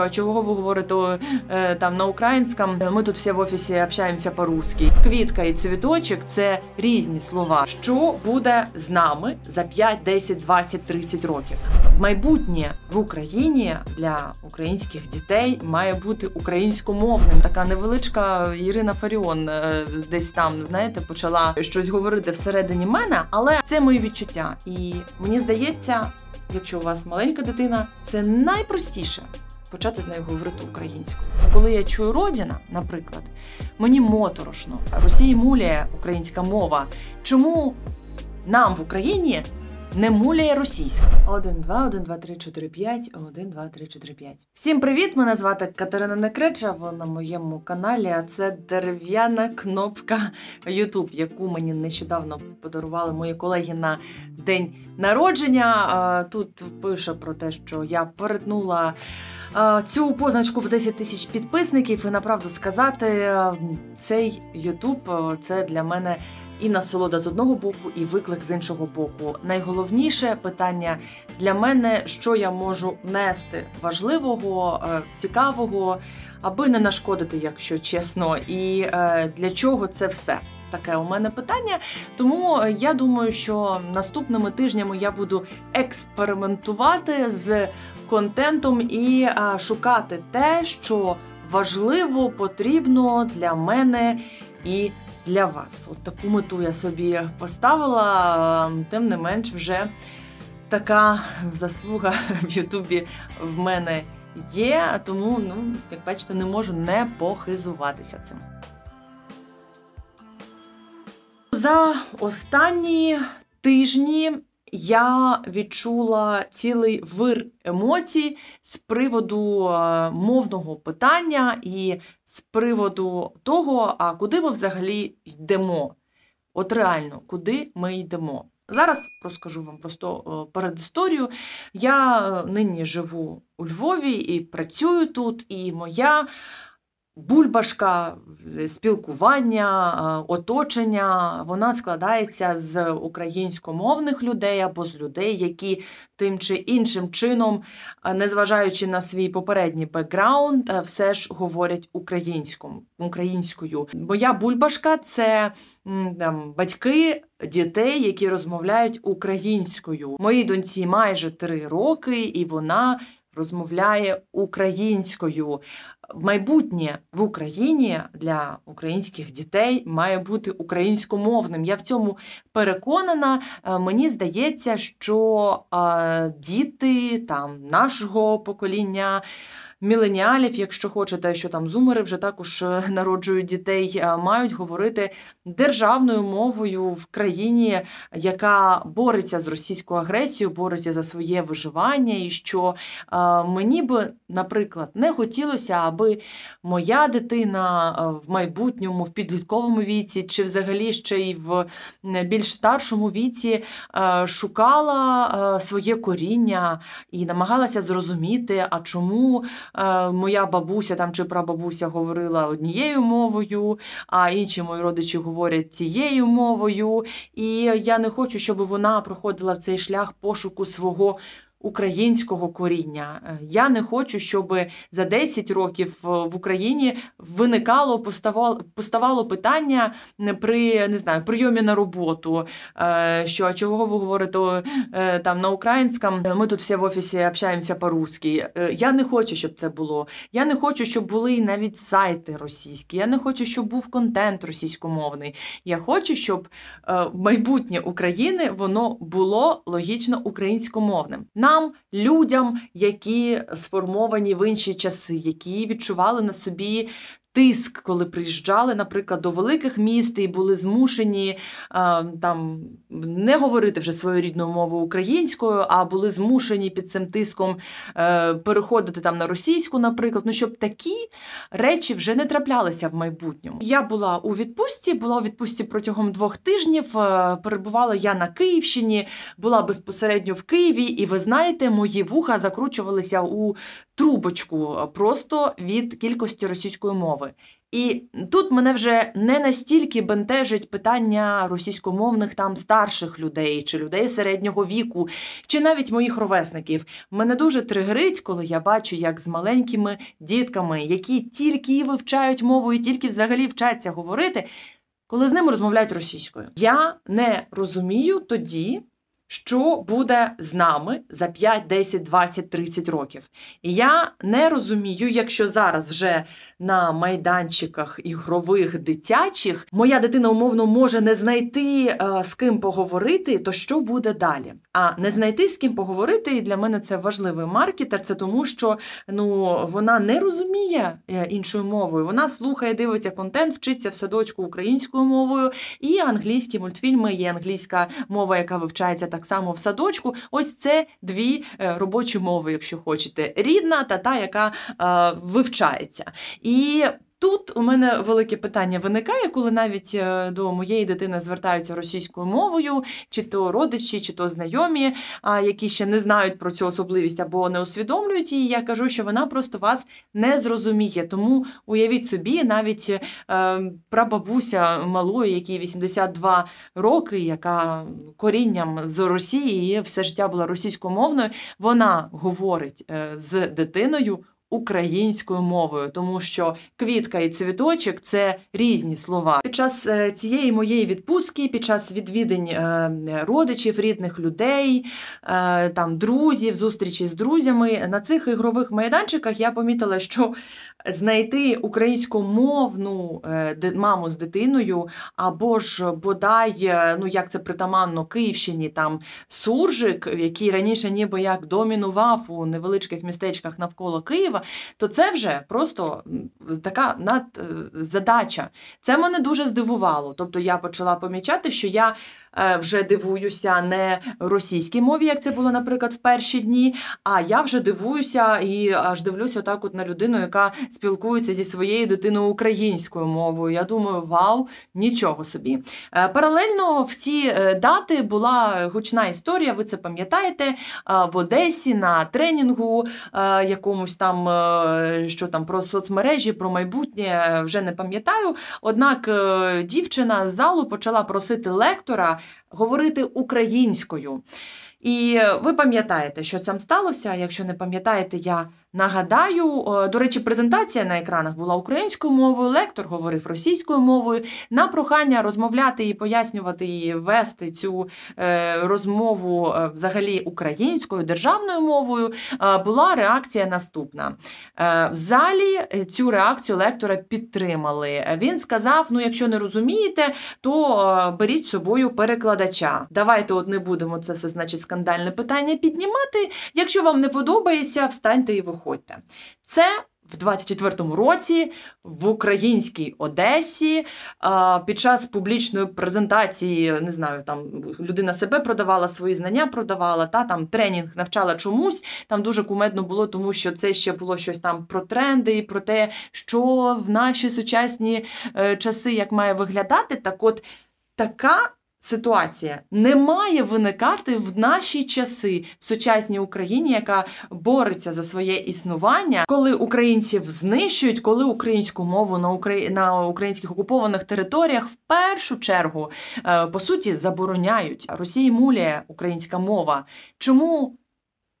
А чого ви говорите е, там на українському? Ми тут всі в офісі общаємося по-русски. Квітка і цвіточок це різні слова. Що буде з нами за 5, 10, 20, 30 років? Майбутнє в Україні для українських дітей має бути українськомовним. Така невеличка Ірина Фаріон е, десь там знаєте почала щось говорити всередині мене, але це мої відчуття. І мені здається, якщо у вас маленька дитина, це найпростіше почати з нею говорити українською. Коли я чую родина, наприклад, мені моторошно. Росії муляє українська мова. Чому нам в Україні не муляє російська? 1, 2, 1, 2, 3, 4, 5, 1, 2, 3, 4, 5. Всім привіт! Мене звати Катерина Некреча. Ви на моєму каналі. А це дерев'яна кнопка YouTube, яку мені нещодавно подарували мої колеги на день народження. Тут пише про те, що я перетнула цю позначку в 10 тисяч підписників, і направду сказати, цей Ютуб це для мене і насолода з одного боку, і виклик з іншого боку. Найголовніше питання для мене, що я можу нести важливого, цікавого, аби не нашкодити, якщо чесно, і для чого це все таке у мене питання. Тому я думаю, що наступними тижнями я буду експериментувати з контентом і а, шукати те, що важливо, потрібно для мене і для вас. От таку мету я собі поставила, тим не менш, вже така заслуга в Ютубі в мене є. Тому, ну, як бачите, не можу не похизуватися цим. За останні тижні я відчула цілий вир емоцій з приводу е, мовного питання і з приводу того, а куди ми взагалі йдемо. От реально, куди ми йдемо. Зараз розкажу вам просто перед історію. Я е, нині живу у Львові і працюю тут, і моя Бульбашка, спілкування, оточення, вона складається з українськомовних людей або з людей, які тим чи іншим чином, незважаючи на свій попередній бекграунд, все ж говорять українською. Моя бульбашка це там, батьки дітей, які розмовляють українською. Моїй доньці майже три роки, і вона розмовляє українською. Майбутнє в Україні для українських дітей має бути українськомовним. Я в цьому переконана. Е, мені здається, що е, діти там нашого покоління міленіалів, якщо хочете, що там зумери вже також е, народжують дітей, е, мають говорити державною мовою в країні, яка бореться з російською агресією, бореться за своє виживання, і що е, мені би, наприклад, не хотілося, аби моя дитина в майбутньому, в підлітковому віці, чи взагалі ще й в більш старшому віці шукала своє коріння і намагалася зрозуміти, а чому моя бабуся там чи прабабуся говорила однією мовою, а інші мої родичі говорять цією мовою. І я не хочу, щоб вона проходила цей шлях пошуку свого українського коріння. Е, я не хочу, щоб за 10 років е, в Україні виникало, поставало питання при не знаю, прийомі на роботу. Е, що чого ви говорите там на українському? Ми тут всі в офісі общаємося по-русски. Я не хочу, щоб це було. Я не хочу, щоб були навіть сайти російські. Я не хочу, щоб був контент російськомовний. Я хочу, щоб майбутнє України воно було логічно українськомовним нам, людям, які сформовані в інші часи, які відчували на собі тиск, коли приїжджали, наприклад, до великих міст і були змушені там не говорити вже свою рідну мову українською, а були змушені під цим тиском е, переходити там на російську, наприклад, ну щоб такі речі вже не траплялися в майбутньому. Я була у відпустці, була у відпустці протягом двох тижнів. Е, перебувала я на Київщині, була безпосередньо в Києві, і ви знаєте, мої вуха закручувалися у трубочку просто від кількості російської мови. Мови. І тут мене вже не настільки бентежить питання російськомовних там старших людей, чи людей середнього віку, чи навіть моїх ровесників. Мене дуже тригерить, коли я бачу, як з маленькими дітками, які тільки вивчають мову і тільки взагалі вчаться говорити, коли з ними розмовляють російською. Я не розумію тоді що буде з нами за 5, 10, 20, 30 років. І я не розумію, якщо зараз вже на майданчиках ігрових дитячих моя дитина умовно може не знайти е, з ким поговорити, то що буде далі? А не знайти з ким поговорити, і для мене це важливий маркетер. Це тому, що ну вона не розуміє е, іншою мовою. Вона слухає, дивиться контент, вчиться в садочку українською мовою, і англійські мультфільми є англійська мова, яка вивчається так так само в садочку. Ось це дві е, робочі мови, якщо хочете, рідна та та, яка е, вивчається. І Тут у мене велике питання виникає, коли навіть е, до моєї дитини звертаються російською мовою, чи то родичі, чи то знайомі, які ще не знають про цю особливість або не усвідомлюють її. Я кажу, що вона просто вас не зрозуміє. Тому уявіть собі, навіть е, прабабуся малої, якій 82 роки, яка корінням з Росії і все життя була російськомовною, вона говорить е, з дитиною українською мовою, тому що квітка і цвіточок це різні слова. Під час е, цієї моєї відпустки, під час відвідень е, родичів, рідних людей, е, там друзів, зустрічі з друзями на цих ігрових майданчиках я помітила, що знайти українськомовну маму з дитиною, або ж бодай, ну як це притаманно Київщині, там суржик, який раніше ніби як домінував у невеличких містечках навколо Києва то це вже просто така надзадача. Це мене дуже здивувало. Тобто я почала помічати, що я Е, вже дивуюся не російській мові, як це було, наприклад, в перші дні. А я вже дивуюся і аж дивлюся так от на людину, яка спілкується зі своєю дитиною українською мовою. Я думаю, вау, нічого собі. Е, паралельно в ці е, дати була гучна історія. Ви це пам'ятаєте в Одесі на тренінгу якомусь там, що там про соцмережі, про майбутнє вже не пам'ятаю. Однак дівчина з залу почала просити лектора говорити українською. І ви пам'ятаєте, що там сталося. Якщо не пам'ятаєте, я Нагадаю, до речі, презентація на екранах була українською мовою, лектор говорив російською мовою. На прохання розмовляти і пояснювати і вести цю е, розмову е, взагалі українською державною мовою. Е, була реакція наступна. В залі цю реакцію лектора підтримали. Він сказав: ну, якщо не розумієте, то беріть з собою перекладача. Давайте от не будемо це все, значить, скандальне питання піднімати. Якщо вам не подобається, встаньте і виходьте приходьте. Це в 24-му році в українській Одесі під час публічної презентації, не знаю, там людина себе продавала, свої знання продавала, та там тренінг навчала чомусь. Там дуже кумедно було, тому що це ще було щось там про тренди і про те, що в наші сучасні е, часи як має виглядати. Так, от така ситуація не має виникати в наші часи в сучасній Україні, яка бореться за своє існування, коли українців знищують, коли українську мову на Украї... на українських окупованих територіях в першу чергу е, по суті забороняють Росії муляє українська мова. Чому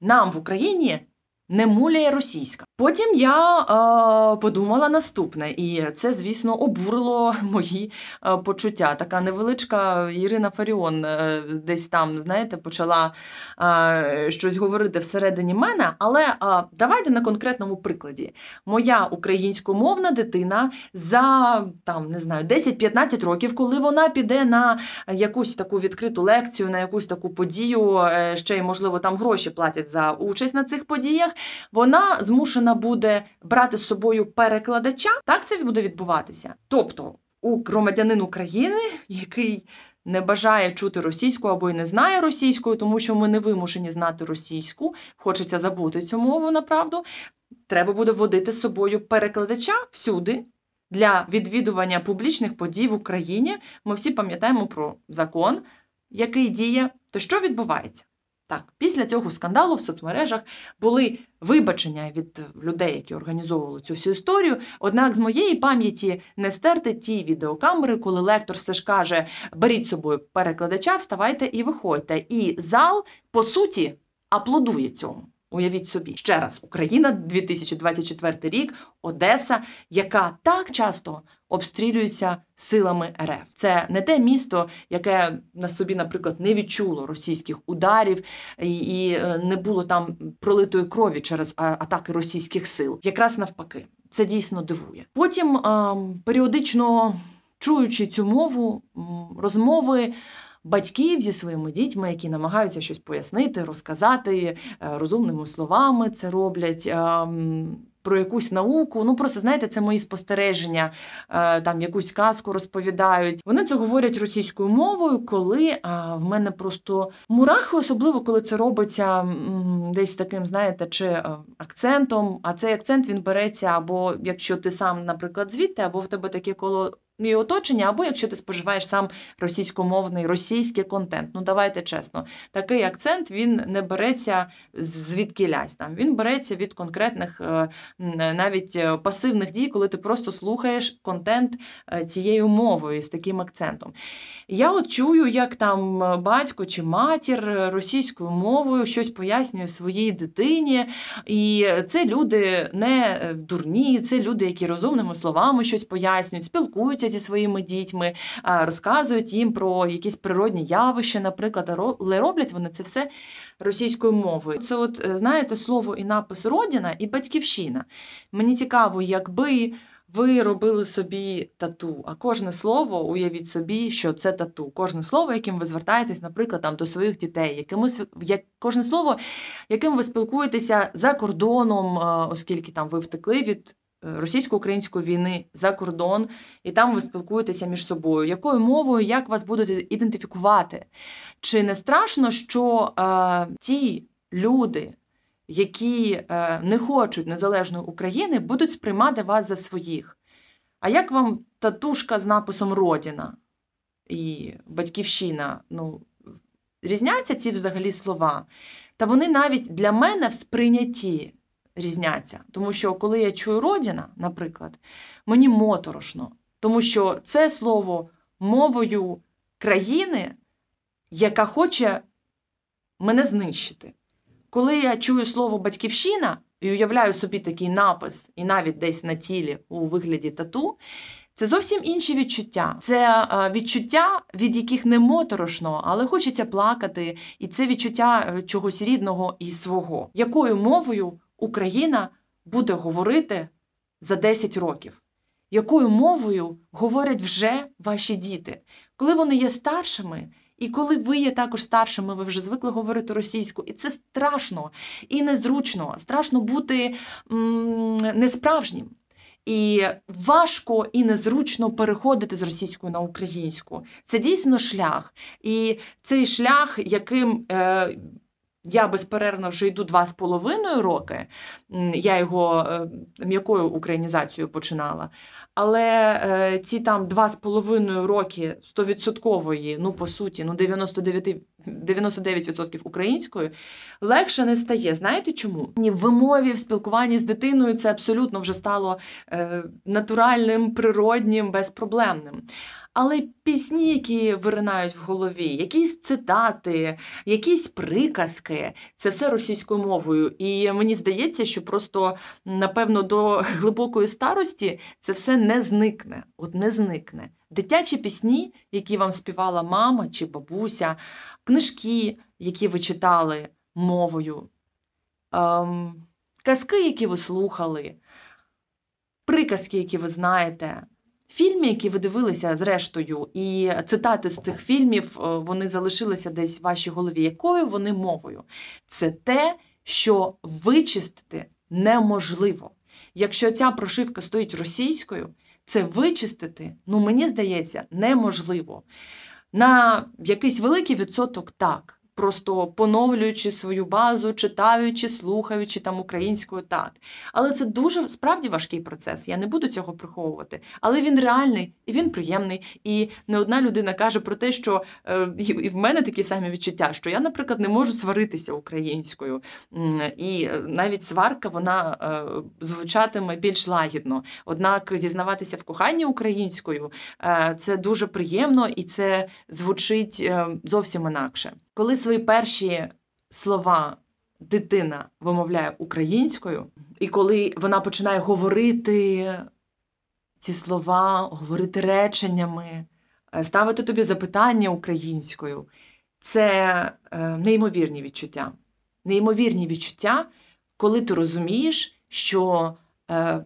нам в Україні? Не муляє російська. Потім я е, подумала наступне, і це, звісно, обурило мої е, почуття. Така невеличка Ірина Фаріон е, десь там, знаєте, почала е, щось говорити всередині мене. Але е, давайте на конкретному прикладі. Моя українськомовна дитина за там не знаю 10-15 років, коли вона піде на якусь таку відкриту лекцію, на якусь таку подію, е, ще й можливо там гроші платять за участь на цих подіях, вона змушена вона буде брати з собою перекладача, так це буде відбуватися. Тобто, у громадянин України, який не бажає чути російську або й не знає російською, тому що ми не вимушені знати російську, хочеться забути цю мову направду. Треба буде водити з собою перекладача всюди. Для відвідування публічних подій в Україні ми всі пам'ятаємо про закон, який діє. То що відбувається? Так, після цього скандалу в соцмережах були вибачення від людей, які організовували цю всю історію. Однак з моєї пам'яті не стерти ті відеокамери, коли лектор все ж каже: беріть з собою перекладача, вставайте і виходьте. І зал, по суті, аплодує цьому. Уявіть собі, ще раз, Україна, 2024 рік, Одеса, яка так часто обстрілюється силами РФ. Це не те місто, яке на собі, наприклад, не відчуло російських ударів і е, не було там пролитої крові через атаки російських сил. Якраз навпаки, це дійсно дивує. Потім періодично чуючи цю мову, розмови батьків зі своїми дітьми, які намагаються щось пояснити, розказати е, розумними словами це роблять. Про якусь науку, ну просто знаєте, це мої спостереження, е, там якусь казку розповідають. Вони це говорять російською мовою, коли в мене просто мурахи, особливо коли це робиться десь таким, знаєте, чи е, акцентом. А цей акцент він береться, або якщо ти сам, наприклад, звідти, або в тебе таке коло і оточення, або якщо ти споживаєш сам російськомовний російський контент. Ну давайте чесно, такий акцент він не береться звідки лясь там. Він береться від конкретних е, навіть е, пасивних дій, коли ти просто слухаєш контент е, цією мовою з таким акцентом. Я от чую, як там батько чи матір російською мовою щось пояснює своїй дитині, і це люди не дурні, це люди, які розумними словами щось пояснюють, спілкуються зі своїми дітьми, розказують їм про якісь природні явища, наприклад, але роблять вони це все російською мовою. Це, от е, знаєте, слово і напис Родина і батьківщина. Мені цікаво, якби. Ви робили собі тату, а кожне слово, уявіть собі, що це тату. Кожне слово, яким ви звертаєтесь, наприклад, там до своїх дітей, якимось як кожне слово, яким ви спілкуєтеся за кордоном, оскільки там ви втекли від російсько-української війни за кордон, і там ви спілкуєтеся між собою. Якою мовою як вас будуть ідентифікувати? Чи не страшно, що е, ті люди, які е, не хочуть незалежної України, будуть сприймати вас за своїх? А як вам татушка з написом Родіна і Батьківщина? Ну, Різняться ці взагалі слова? Та вони навіть для мене в сприйнятті різняться. Тому що, коли я чую родина, наприклад, мені моторошно, тому що це слово мовою країни, яка хоче мене знищити. Коли я чую слово батьківщина і уявляю собі такий напис, і навіть десь на тілі у вигляді тату, це зовсім інші відчуття. Це відчуття, від яких не моторошно, але хочеться плакати, і це відчуття е, чогось рідного і свого. Якою мовою Україна буде говорити за 10 років? Якою мовою говорять вже ваші діти? Коли вони є старшими, і коли ви є також старшими, ви вже звикли говорити російську, і це страшно і незручно, страшно бути м- несправжнім. І важко і незручно переходити з російської на українську. Це дійсно шлях. І цей шлях, яким е, я безперервно вже йду два з половиною роки. Я його е, м'якою українізацією починала. Але е, ці там два з половиною роки стовідсоткової, ну по суті, ну 99%, 99% української, легше не стає. Знаєте чому? Ні, в вимові, в спілкуванні з дитиною це абсолютно вже стало е, натуральним, природнім, безпроблемним. Але пісні, які виринають в голові, якісь цитати, якісь приказки, це все російською мовою. І мені здається, що просто, напевно, до глибокої старості це все не зникне. От не зникне. Дитячі пісні, які вам співала мама чи бабуся, книжки, які ви читали мовою, ем, казки, які ви слухали, приказки, які ви знаєте. Фільми, які ви дивилися зрештою, і цитати з цих фільмів е, вони залишилися десь в вашій голові. Якою вони мовою? Це те, що вичистити неможливо. Якщо ця прошивка стоїть російською, це вичистити, ну мені здається, неможливо. На якийсь великий відсоток так. Просто поновлюючи свою базу, читаючи, слухаючи там українською так. Але це дуже справді важкий процес. Я не буду цього приховувати. Але він реальний і він приємний. І не одна людина каже про те, що е, і в мене такі самі відчуття, що я, наприклад, не можу сваритися українською. І е, навіть сварка вона е, звучатиме більш лагідно. Однак зізнаватися в коханні українською це дуже приємно і це звучить зовсім інакше. Коли свої перші слова дитина вимовляє українською, і коли вона починає говорити ці слова, говорити реченнями, е, ставити тобі запитання українською, це е, неймовірні відчуття. Неймовірні відчуття, коли ти розумієш, що е,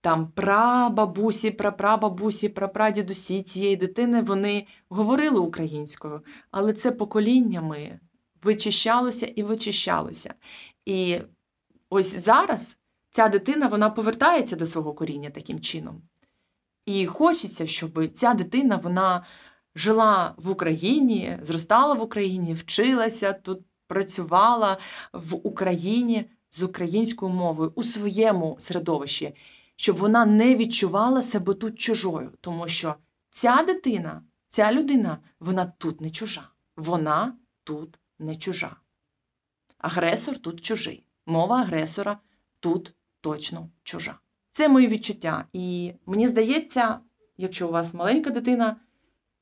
там прабабусі, прапрабабусі, прапрадідусі цієї дитини вони говорили українською, але це поколіннями вичищалося і вичищалося. І ось зараз ця дитина вона повертається до свого коріння таким чином. І хочеться, щоб ця дитина вона жила в Україні, зростала в Україні, вчилася тут, працювала в Україні з українською мовою у своєму середовищі щоб вона не відчувала себе тут чужою, тому що ця дитина, ця людина, вона тут не чужа. Вона тут не чужа. Агресор тут чужий. Мова агресора тут точно чужа. Це мої відчуття. І мені здається, якщо у вас маленька дитина,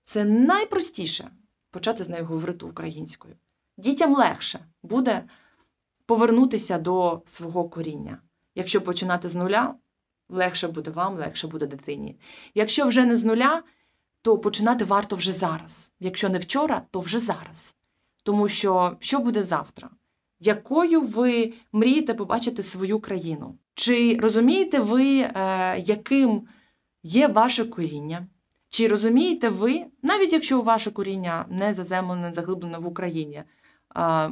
це найпростіше почати з нею говорити українською. Дітям легше буде повернутися до свого коріння. Якщо починати з нуля, легше буде вам, легше буде дитині. Якщо вже не з нуля, то починати варто вже зараз. Якщо не вчора, то вже зараз. Тому що що буде завтра? Якою ви мрієте побачити свою країну? Чи розумієте ви, е, яким є ваше коріння? Чи розумієте ви, навіть якщо ваше коріння не заземлене, заглиблене в Україні,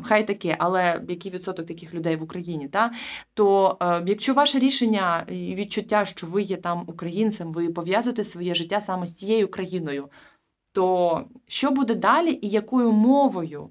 хай таке, але який відсоток таких людей в Україні? Та? То е, якщо ваше рішення і відчуття, що ви є там українцем, ви пов'язуєте своє життя саме з цією країною, то що буде далі і якою мовою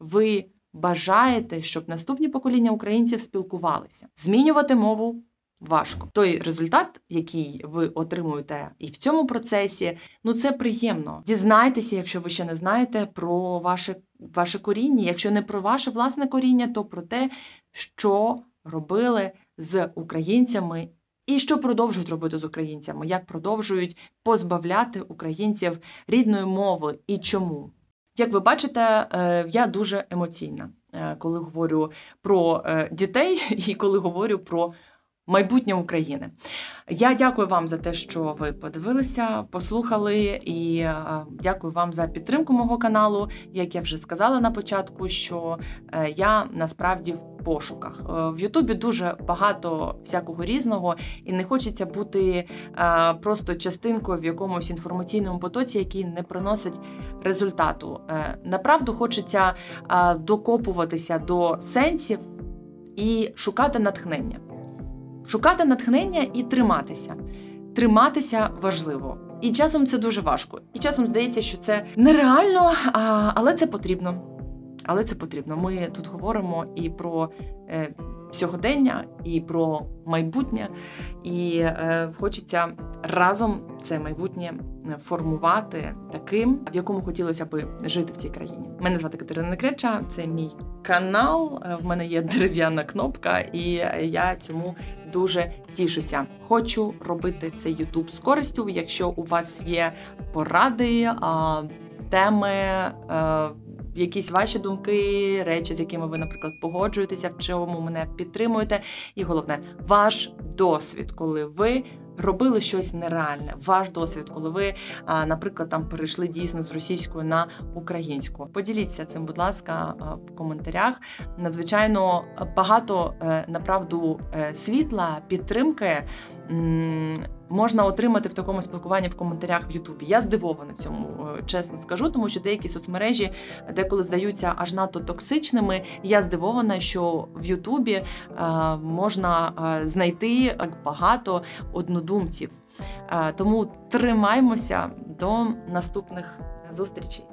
ви бажаєте, щоб наступні покоління українців спілкувалися? Змінювати мову важко. Той результат, який ви отримуєте і в цьому процесі, ну це приємно. Дізнайтеся, якщо ви ще не знаєте, про ваше ваше коріння. Якщо не про ваше власне коріння, то про те, що робили з українцями. І що продовжують робити з українцями, як продовжують позбавляти українців рідної мови і чому? Як ви бачите, е, я дуже емоційна, е, коли говорю про е, дітей і коли говорю про майбутнє України. Я дякую вам за те, що ви подивилися, послухали, і е, дякую вам за підтримку мого каналу. Як я вже сказала на початку, що е, я насправді в пошуках е, в Ютубі дуже багато всякого різного, і не хочеться бути просто частинкою в якомусь інформаційному потоці, який не приносить результату. Направду хочеться докопуватися до сенсів і шукати натхнення шукати натхнення і триматися. Триматися важливо. І часом це дуже важко. І часом здається, що це нереально, але це потрібно. Але це потрібно. Ми тут говоримо і про е, сьогодення, і про майбутнє, і е, хочеться разом це майбутнє формувати таким, в якому хотілося би жити в цій країні. Мене звати Катерина Некреча, це мій канал. Е, в мене є дерев'яна кнопка, і я цьому дуже тішуся. Хочу робити цей Ютуб з користю. Якщо у вас є поради, теми. Якісь ваші думки, речі, з якими ви, наприклад, погоджуєтеся, в чому мене підтримуєте. І головне, ваш досвід, коли ви робили щось нереальне. Ваш досвід, коли ви, наприклад, там перейшли дійсно з російської на українську. Поділіться цим, будь ласка, в коментарях. Надзвичайно багато е, направду е, світла, підтримки можна отримати в такому спілкуванні в коментарях в Ютубі. Я здивована цьому, е, чесно скажу, тому що деякі соцмережі деколи здаються аж надто токсичними. Я здивована, що в Ютубі е, можна е, знайти багато однодумців. Тому тримаймося до наступних зустрічей.